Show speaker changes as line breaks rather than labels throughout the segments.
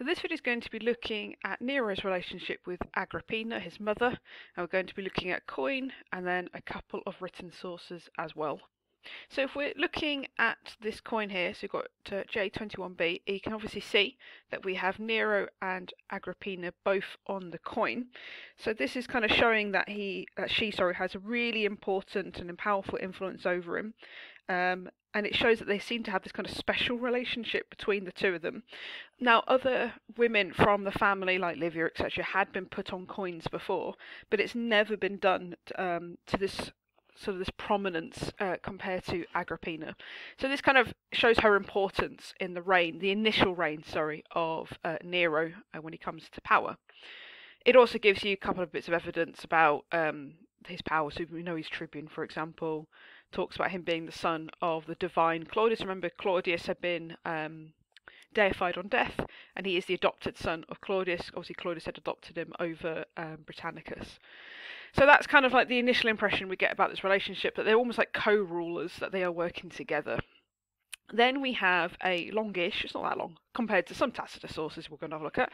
So this video is going to be looking at Nero's relationship with Agrippina, his mother, and we're going to be looking at coin and then a couple of written sources as well. So if we're looking at this coin here, so we've got uh, J21B, you can obviously see that we have Nero and Agrippina both on the coin. So this is kind of showing that he, that she, sorry, has a really important and powerful influence over him. Um, and it shows that they seem to have this kind of special relationship between the two of them. Now, other women from the family, like Livia, etc., had been put on coins before, but it's never been done um, to this sort of this prominence uh, compared to Agrippina. So this kind of shows her importance in the reign, the initial reign, sorry, of uh, Nero uh, when he comes to power. It also gives you a couple of bits of evidence about um, his power. So we know he's tribune, for example talks about him being the son of the divine Claudius. Remember, Claudius had been um, deified on death, and he is the adopted son of Claudius. Obviously, Claudius had adopted him over um, Britannicus. So that's kind of like the initial impression we get about this relationship that they're almost like co rulers, that they are working together. Then we have a longish, it's not that long compared to some Tacitus sources we're going to have a look at,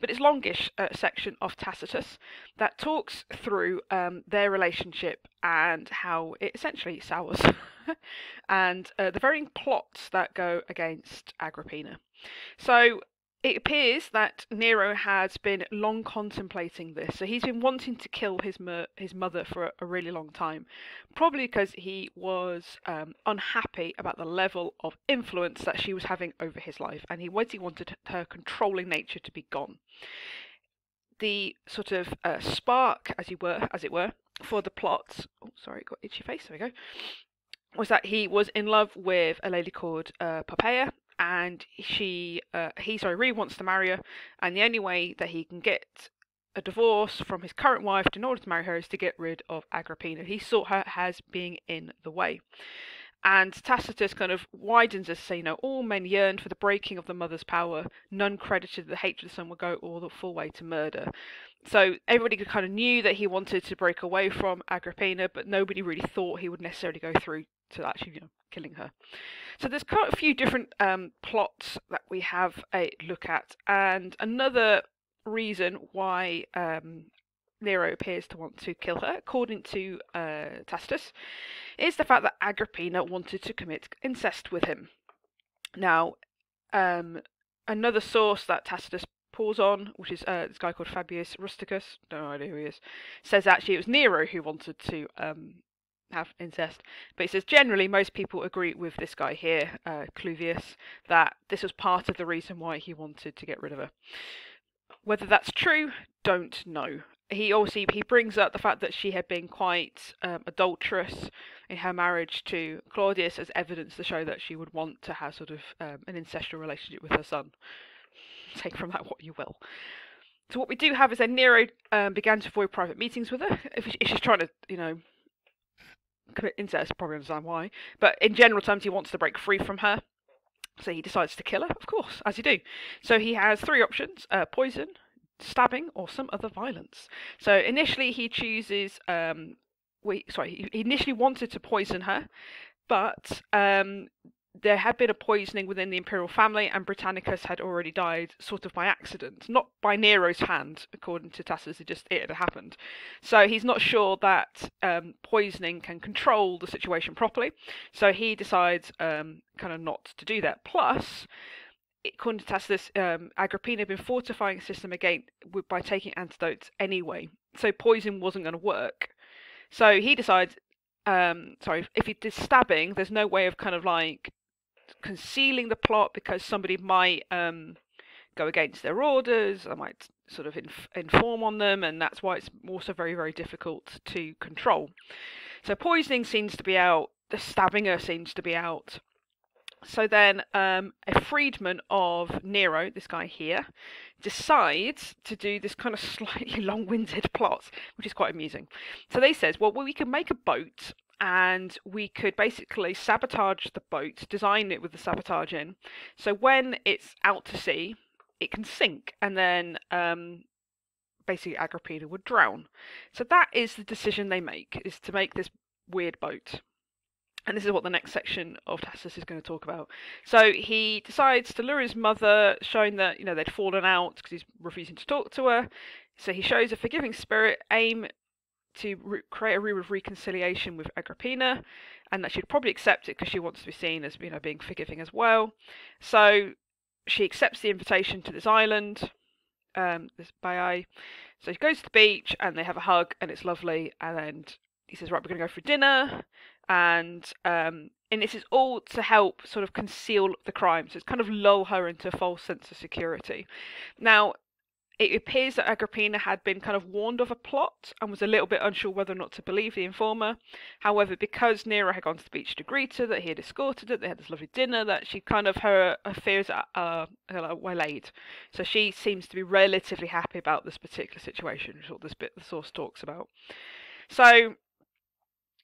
but it's longish uh, section of Tacitus that talks through um, their relationship and how it essentially sours and uh, the varying plots that go against Agrippina. So it appears that Nero has been long contemplating this. So he's been wanting to kill his his mother for a, a, really long time, probably because he was um, unhappy about the level of influence that she was having over his life, and he he wanted her controlling nature to be gone. The sort of uh, spark, as you were, as it were, for the plots. Oh, sorry, got itchy face. There we go was that he was in love with a lady called uh, and she uh, he sorry really wants to marry her, and the only way that he can get a divorce from his current wife in order to marry her is to get rid of Agrippina. He saw her as being in the way. And Tacitus kind of widens this, say, you know, all men yearned for the breaking of the mother's power. None credited the hatred of the son will go all the full way to murder. So everybody kind of knew that he wanted to break away from Agrippina, but nobody really thought he would necessarily go through to actually, you know, killing her. So there's quite a few different um, plots that we have a look at, and another reason why um, Nero appears to want to kill her, according to uh, Tacitus, is the fact that Agrippina wanted to commit incest with him. Now, um, another source that Tacitus pulls on, which is uh, this guy called Fabius Rusticus, no idea who he is, says actually it was Nero who wanted to um, have incest. But he says generally most people agree with this guy here, uh, Cluvius, that this was part of the reason why he wanted to get rid of her. Whether that's true, don't know. He also he brings up the fact that she had been quite um, adulterous in her marriage to Claudius as evidence to show that she would want to have sort of um, an incestual relationship with her son. Take from that what you will. So what we do have is that Nero um, began to avoid private meetings with her. If, she's trying to, you know, commit incest, probably understand why. But in general terms, he wants to break free from her. So he decides to kill her, of course, as you do. So he has three options uh, poison, stabbing, or some other violence. So initially, he chooses. Um, wait, sorry, he initially wanted to poison her, but um, there had been a poisoning within the imperial family, and Britannicus had already died sort of by accident, not by Nero's hand, according to Tacitus. It just it had happened. So he's not sure that um, poisoning can control the situation properly. So he decides um, kind of not to do that. Plus, Tacitus, um, Agrippina had been fortifying the system again by taking antidotes anyway. So poison wasn't going to work. So he decides um, sorry, if he did stabbing, there's no way of kind of like concealing the plot because somebody might um, go against their orders, I might sort of inf- inform on them, and that's why it's also very, very difficult to control. So poisoning seems to be out, the stabbing her seems to be out. So then um, a freedman of Nero, this guy here, decides to do this kind of slightly long-winded plot, which is quite amusing. So they says, well, well, we can make a boat and we could basically sabotage the boat, design it with the sabotage in. So when it's out to sea, it can sink, and then um, basically Agrippina would drown. So that is the decision they make: is to make this weird boat. And this is what the next section of Tacitus is going to talk about. So he decides to lure his mother, showing that you know they'd fallen out because he's refusing to talk to her. So he shows a forgiving spirit, aim to re- create a room of reconciliation with Agrippina, and that she'd probably accept it because she wants to be seen as you know being forgiving as well. So she accepts the invitation to this island, um, this Baiae. So she goes to the beach and they have a hug and it's lovely. And then he says, "Right, we're going to go for dinner," and um, and this is all to help sort of conceal the crime. So it's kind of lull her into a false sense of security. Now it appears that Agrippina had been kind of warned of a plot and was a little bit unsure whether or not to believe the informer. However, because Nero had gone to the beach to greet her, that he had escorted her, they had this lovely dinner, that she kind of her, her fears are, are, are waylaid. So she seems to be relatively happy about this particular situation, which is what this bit the source talks about. So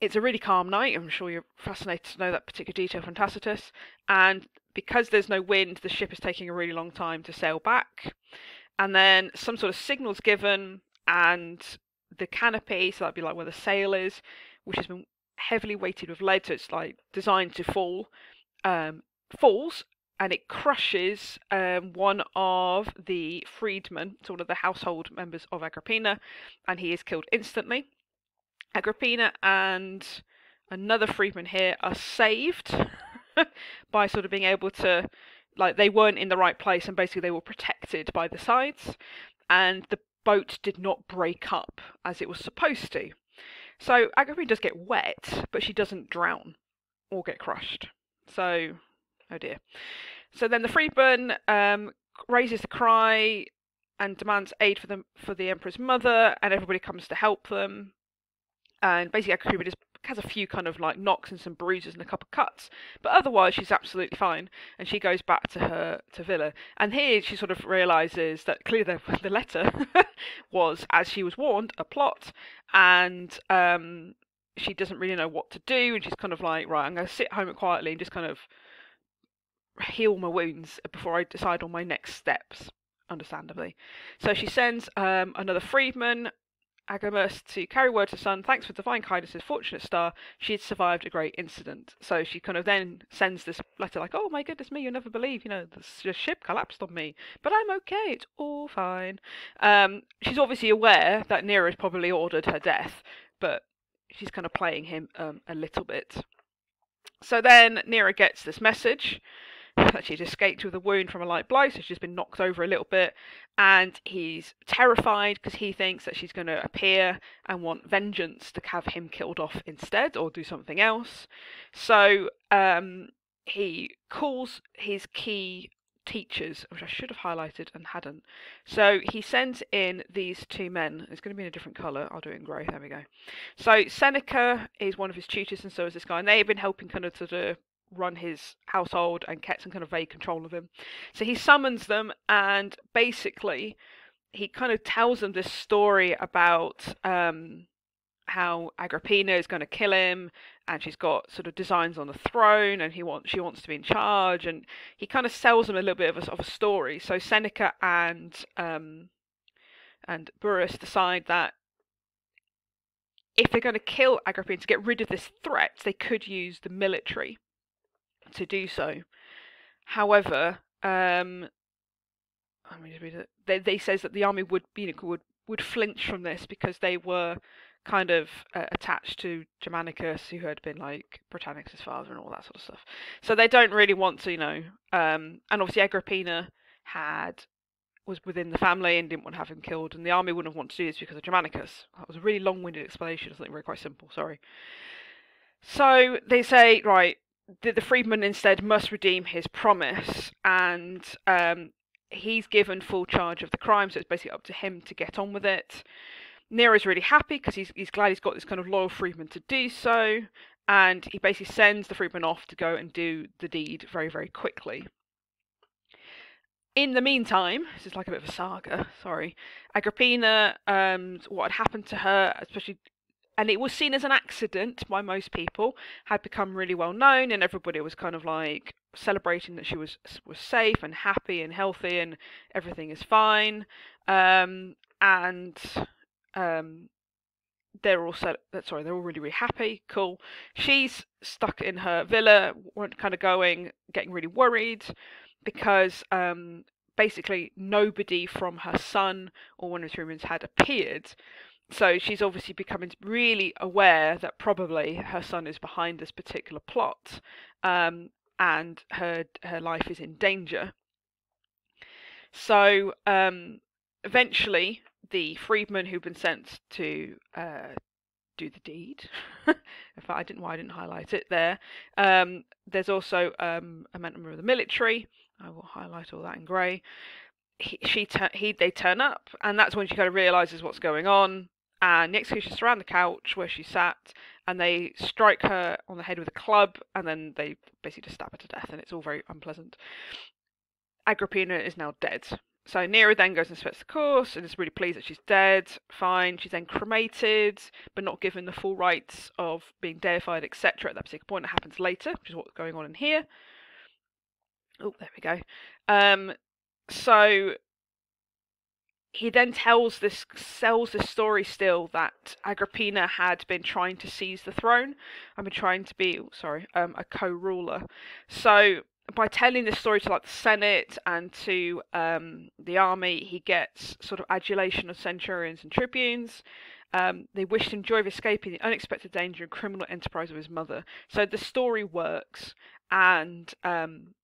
it's a really calm night. I'm sure you're fascinated to know that particular detail from Tacitus. And because there's no wind, the ship is taking a really long time to sail back and then some sort of signals given, and the canopy, so that'd be like where the sail is, which has been heavily weighted with lead, so it's like designed to fall, um, falls and it crushes um, one of the freedmen, so one of the household members of Agrippina, and he is killed instantly. Agrippina and another freedman here are saved by sort of being able to like they weren't in the right place and basically they were protected by the sides and the boat did not break up as it was supposed to. So Agrippina does get wet, but she doesn't drown or get crushed. So, oh dear. So then the freedman um, raises the cry and demands aid for them for the emperor's mother, and everybody comes to help them. And basically, Agrippina just has a few kind of like knocks and some bruises and a couple of cuts, but otherwise she's absolutely fine. And she goes back to her to Villa. And here she sort of realizes that clearly the, the letter was, as she was warned, a plot, and um, she doesn't really know what to do. And she's kind of like, right, I'm going to sit home quietly and just kind of heal my wounds before I decide on my next steps understandably. So she sends um, another freedman Agamus to carry word to son, thanks for divine kindness, fortunate star, she had survived a great incident. So she kind of then sends this letter like, oh my goodness me, you'll never believe, you know, the ship collapsed on me, but I'm okay, it's all fine. Um, she's obviously aware that Nero's probably ordered her death, but she's kind of playing him um, a little bit. So then Nero gets this message that she'd escaped with a wound from a light blow, so she's been knocked over a little bit, and he's terrified because he thinks that she's going to appear and want vengeance to have him killed off instead or do something else. So um, he calls his key teachers, which I should have highlighted and hadn't. So he sends in these two men. It's going to be in a different colour. I'll do it in grey. There we go. So Seneca is one of his tutors, and so is this guy, and they have been helping kind of to run his household and kept some kind of vague control of him. So he summons them and basically he kind of tells them this story about um, how Agrippina is going to kill him and she's got sort of designs on the throne and he wants she wants to be in charge and he kind of sells them a little bit of a, of a story. So Seneca and um, and Burrus decide that if they're going to kill Agrippina to get rid of this threat, they could use the military to do so. However, um, let me just read it. They, they says that the army would be would would flinch from this because they were kind of uh, attached to Germanicus, who had been like Britannicus's father and all that sort of stuff. So they don't really want to, you know. Um, and obviously Agrippina had was within the family and didn't want to have him killed, and the army wouldn't have wanted to do this because of Germanicus. That was a really long-winded explanation. Something very quite simple. Sorry. So they say, right, the, the freedman instead must redeem his promise, and um, he's given full charge of the crime, so it's basically up to him to get on with it. Nero's really happy because he's he's glad he's got this kind of loyal freedman to do so, and he basically sends the freedman off to go and do the deed very very quickly. In the meantime, this is like a bit of a saga. Sorry, Agrippina, um, what had happened to her, especially and it was seen as an accident by most people, had become really well known, and everybody was kind of like celebrating that she was was safe and happy and healthy, and everything is fine. Um, and um, they're all set, sorry, they're all really, really happy. Cool. She's stuck in her villa, kind of going, getting really worried because um, basically nobody from her son or one of his roommates had appeared. So she's obviously becoming really aware that probably her son is behind this particular plot, um, and her her life is in danger. So um, eventually, the freedman who'd been sent to uh, do the deed. in fact, I didn't. Why I didn't highlight it there. Um, there's also um, a member of the military. I will highlight all that in grey. He, she, he, they turn up, and that's when she kind of realizes what's going on. And the executioner's around the couch where she sat, and they strike her on the head with a club, and then they basically just stab her to death, and it's all very unpleasant. Agrippina is now dead. So Nero then goes and inspects the course and is really pleased that she's dead. Fine. She's then cremated, but not given the full rights of being deified, etc. At that particular point, it happens later, which is what's going on in here. Oh, there we go. Um, so he then tells this sells this story still that Agrippina had been trying to seize the throne and been trying to be sorry um, a co-ruler. So by telling this story to like the Senate and to um, the army, he gets sort of adulation of centurions and tribunes. Um, they wished him joy of escaping the unexpected danger and criminal enterprise of his mother. So the story works, and um,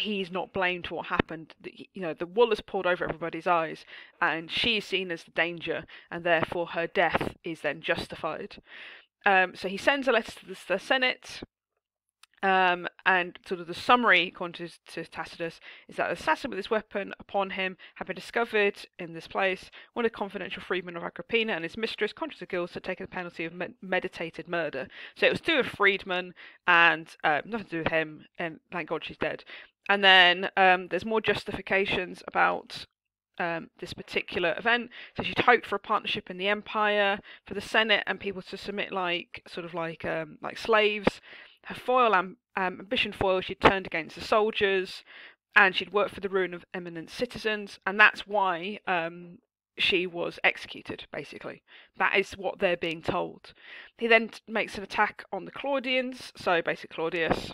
he's not blamed for what happened. You know, the wool is pulled over everybody's eyes, and she is seen as the danger, and therefore her death is then justified. Um, so he sends a letter to the, the Senate um, and sort of the summary, according to, to Tacitus, is that the assassin with this weapon upon him had been discovered in this place. One of the confidential freedmen of Agrippina and his mistress, conscious of guilt, had taken the penalty of me- meditated murder. So it was to a Freedman and uh, nothing to do with him, and thank God she's dead. And then um, there's more justifications about um, this particular event. So she'd hoped for a partnership in the empire, for the Senate and people to submit like sort of like um, like slaves. Her foil um, ambition foil she'd turned against the soldiers, and she'd worked for the ruin of eminent citizens, and that's why um, she was executed, basically. That is what they're being told. He then makes an attack on the Claudians, so basically Claudius,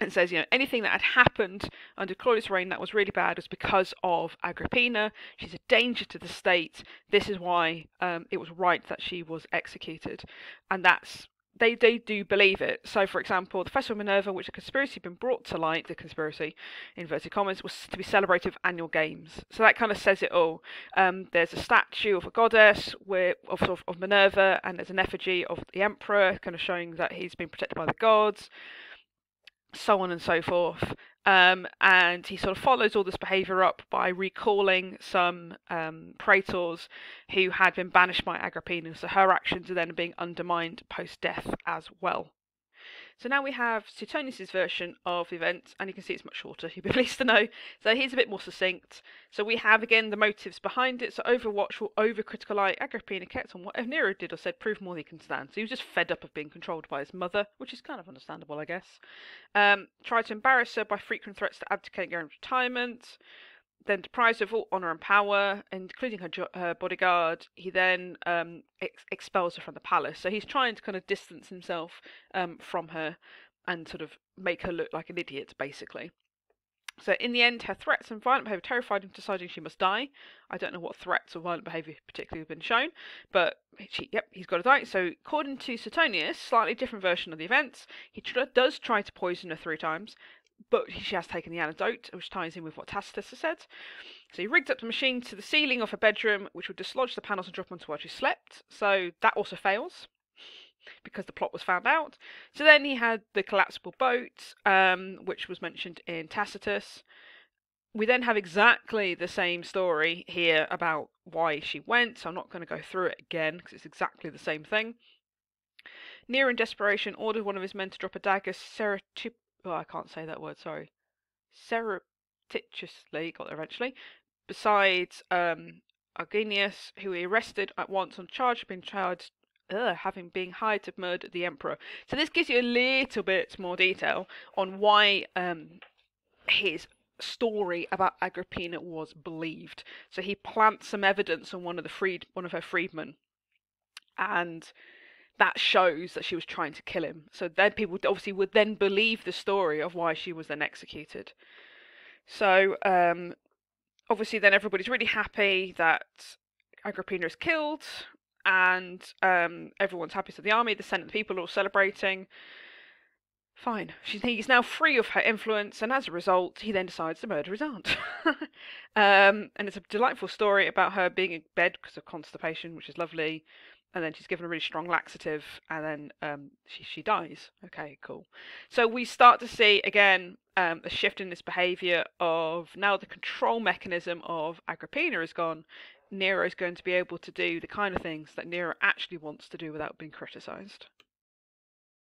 and says, you know, anything that had happened under Claudius' reign that was really bad was because of Agrippina. She's a danger to the state. This is why um, it was right that she was executed. And that's they, they do believe it. So, for example, the Festival of Minerva, which a conspiracy had been brought to light, the conspiracy, inverted commas, was to be celebrated with annual games. So that kind of says it all. Um, there's a statue of a goddess of, of, of Minerva, and there's an effigy of the emperor, kind of showing that he's been protected by the gods so on and so forth. Um, and he sort of follows all this behaviour up by recalling some um, praetors who had been banished by Agrippina, so her actions are then being undermined post death as well. So now we have Suetonius' version of the event, and you can see it's much shorter, you'll be pleased to know. So he's a bit more succinct. So we have again the motives behind it. So Overwatch will overcritical eye Agrippina kept on whatever Nero did or said proved more than he can stand. So he was just fed up of being controlled by his mother, which is kind of understandable, I guess. Um, tried to embarrass her by frequent threats to abdicate her retirement then deprived of all honor and power, including her, her bodyguard, he then um, ex- expels her from the palace. So he's trying to kind of distance himself um, from her and sort of make her look like an idiot, basically. So in the end, her threats and violent behaviour terrified him, deciding she must die. I don't know what threats or violent behaviour particularly have been shown, but she, yep, he's got to die. So according to Suetonius, slightly different version of the events, he tr- does try to poison her three times but she has taken the antidote, which ties in with what Tacitus has said. So he rigged up the machine to the ceiling of her bedroom, which would dislodge the panels and drop onto while she slept. So that also fails because the plot was found out. So then he had the collapsible boat, um, which was mentioned in Tacitus. We then have exactly the same story here about why she went, so I'm not going to go through it again because it's exactly the same thing. Nero, in desperation, ordered one of his men to drop a dagger surreptitiously oh, I can't say that word, sorry, surreptitiously, got there eventually, besides um, Argenius, who he arrested at once on charge of being charged uh, having been hired to murder the emperor. So this gives you a little bit more detail on why um, his story about Agrippina was believed. So he plants some evidence on one of the freed one of her freedmen and that shows that she was trying to kill him. So then people obviously would then believe the story of why she was then executed. So um, obviously then everybody's really happy that Agrippina is killed, and um, everyone's happy. So the army, the Senate, the people are all celebrating. Fine. She's, he's now free of her influence, and as a result, he then decides to murder his aunt. um, and it's a delightful story about her being in bed because of constipation, which is lovely. And then she's given a really strong laxative, and then um, she she dies. Okay, cool. So we start to see again um, a shift in this behaviour of now the control mechanism of Agrippina is gone. Nero is going to be able to do the kind of things that Nero actually wants to do without being criticised.